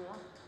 뭐야?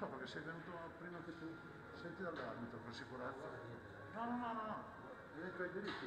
So perché sei venuto prima che tu. Senti dall'arbitro per sicurezza. No, no, no, no, no. Vieni ai diritti,